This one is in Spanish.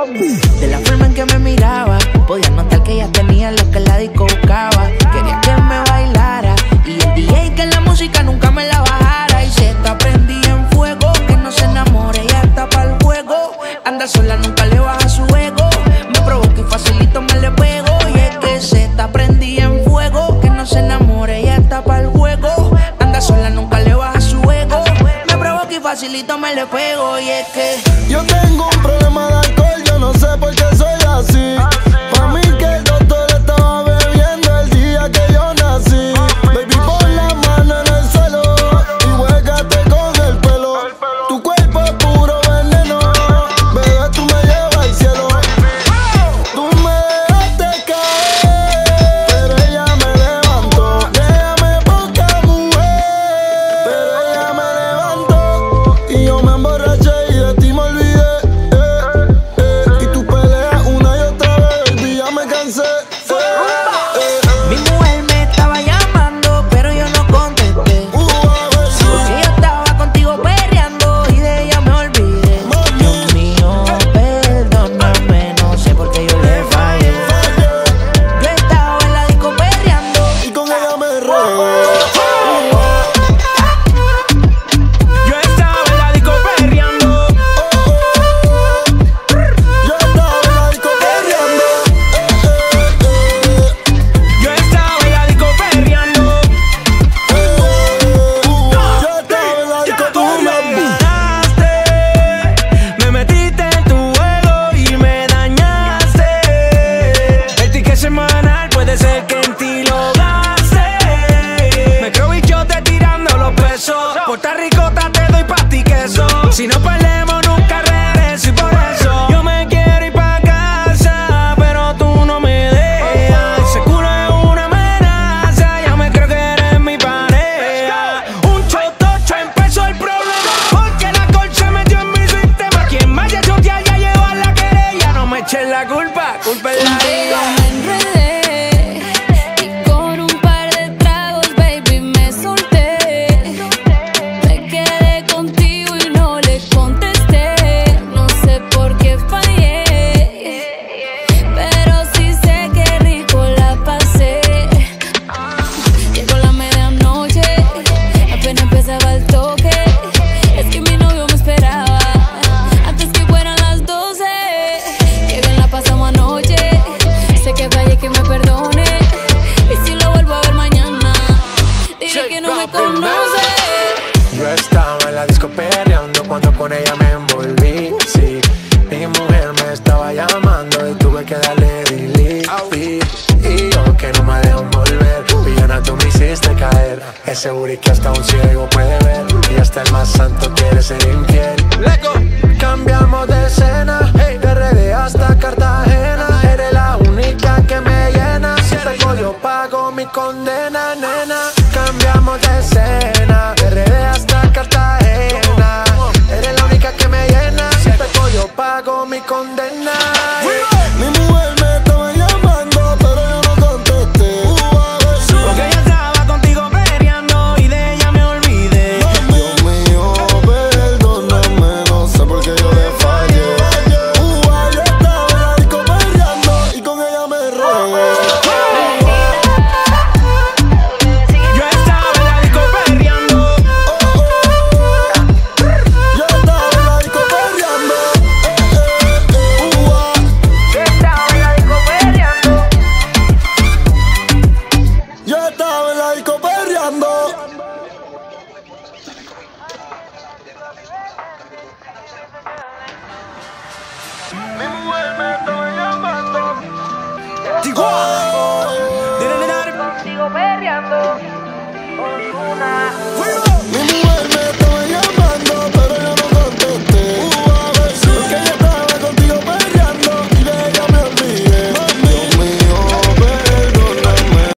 De la forma en que me miraba, podía notar que ella tenía lo que la disco buscaba. Quería que me bailara y el DJ que la música nunca me la bajara. Y se está prendí en fuego, que no se enamore, ya está para el juego. Anda sola, nunca le baja su ego. Me provoca y facilito me le pego. Y es que se está prendí en fuego, que no se enamore, ya está para el juego. Anda sola, nunca le baja su ego. Me provoca y facilito me le pego. Y es que yo tengo un problema de oh. está rico. Yo estaba en la disco perreando cuando con ella me envolví, sí Mi mujer me estaba llamando y tuve que darle delete. Y yo que no me dejo volver, villana tú me hiciste caer. Ese booty que hasta un ciego puede ver. Y hasta el más santo quiere ser infiel. Cambiamos de Mi mujer me está llamando. Consigo perreando. Con una.